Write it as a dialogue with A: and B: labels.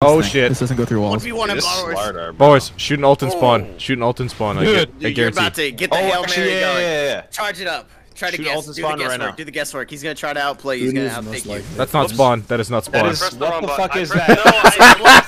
A: Oh
B: thing.
A: shit.
B: This doesn't go through walls.
C: if
D: This is.
A: Boys, shoot an ult and oh. spawn. Oh. Shoot an ult and spawn. I,
D: Dude,
A: I, I
C: You're about to get the
D: Oh,
C: Hail
D: actually,
C: Mary
D: yeah,
C: going.
D: yeah, yeah, yeah.
C: Charge it up. Try to
D: Shoot
C: guess. Do the
D: guesswork. right now.
C: Do the guesswork. He's gonna try to outplay. He's
E: It
C: gonna
E: is
C: you.
A: That's not spawn. That is not spawn.
D: is what the
F: the
D: fuck
F: button.
D: is that?
F: No,